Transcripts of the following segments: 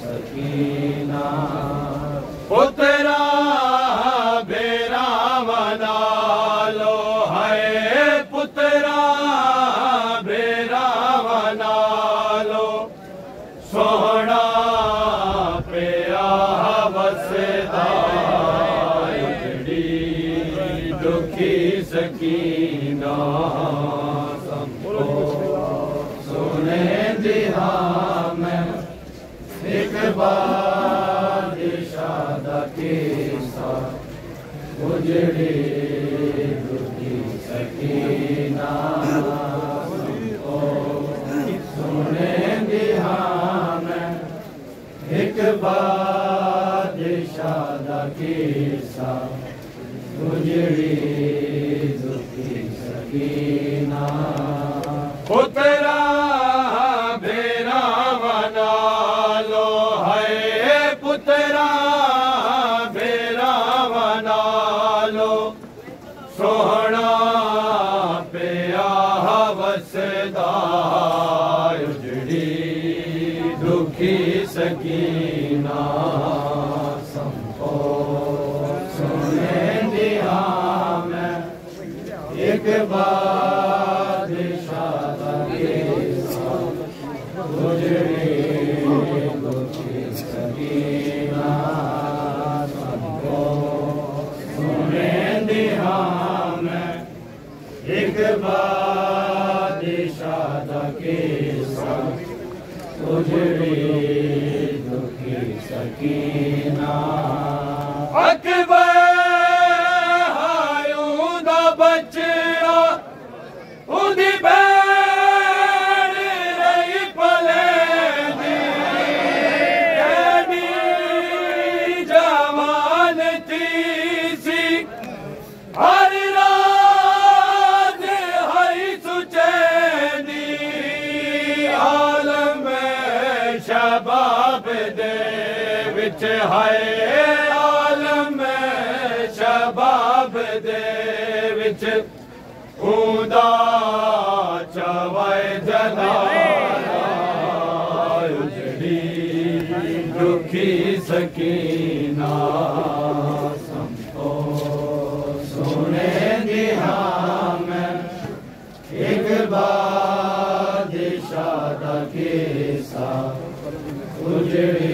सकीना पुतरा भेरा मालो हे पुतिरा भेरा मालो सो شادی سخ نام سنے دہان ایک بار دل شادی سا گجڑی دکھی سکی پیا پیاہ اجڑی دکھی سکینہ سمپو سنے دیا میں सकीना अखबा उहे जाम ਹਾਏ ਆਲਮ ਸ਼ਬਾਬ ਦੇ ਵਿੱਚ ਉਹਦਾ ਚਵਾਏ ਜਲਾਲਾ ਉਜੜੀ ਦੁਖੀ ਸਕੀਨਾ ਸੰਤੋ ਸੋਨੇ ਦੀ ਹਾਮ ਇੱਕ ਬਾਦਸ਼ਾਹ ਦਾ ਕੇਸਾ ਉਜੜੀ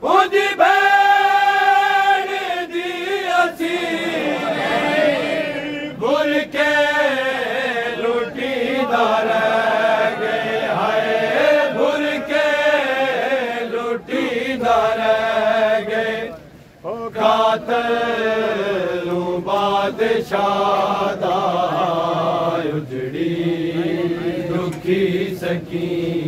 भे रोटी दारे भूल खे रोटी दारे دکھی सखी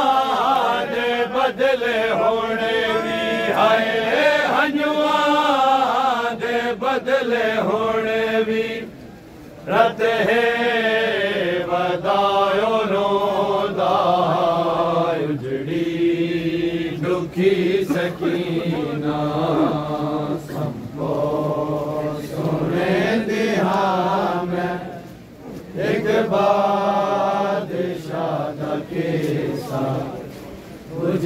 بدلے हुजे हजवा बदिले हुते